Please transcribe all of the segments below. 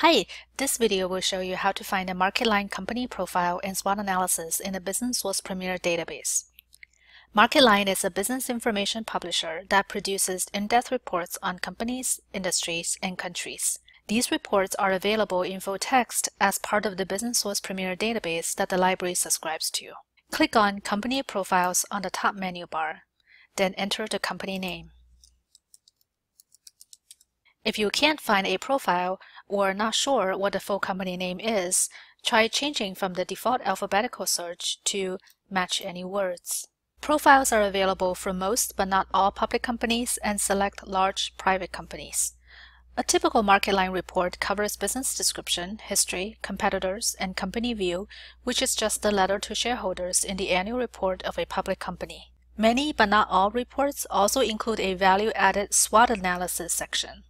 Hi, this video will show you how to find a MarketLine company profile and SWOT analysis in the Business Source Premier database. MarketLine is a business information publisher that produces in-depth reports on companies, industries, and countries. These reports are available in full text as part of the Business Source Premier database that the library subscribes to. Click on Company Profiles on the top menu bar, then enter the company name. If you can't find a profile or not sure what the full company name is, try changing from the default alphabetical search to match any words. Profiles are available for most but not all public companies and select large private companies. A typical MarketLine report covers business description, history, competitors, and company view, which is just the letter to shareholders in the annual report of a public company. Many but not all reports also include a value-added SWOT analysis section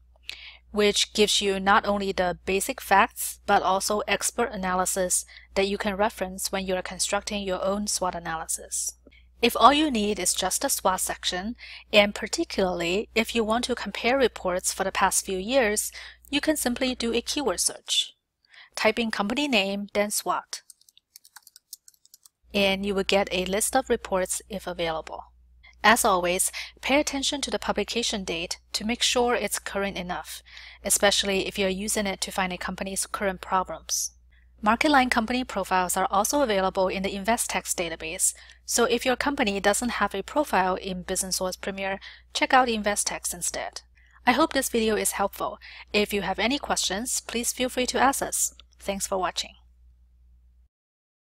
which gives you not only the basic facts, but also expert analysis that you can reference when you're constructing your own SWOT analysis. If all you need is just a SWOT section, and particularly if you want to compare reports for the past few years, you can simply do a keyword search. Type in company name, then SWOT. And you will get a list of reports if available. As always, pay attention to the publication date to make sure it's current enough, especially if you're using it to find a company's current problems. MarketLine company profiles are also available in the Investext database, so if your company doesn't have a profile in Business Source Premier, check out Investext instead. I hope this video is helpful. If you have any questions, please feel free to ask us. Thanks for watching.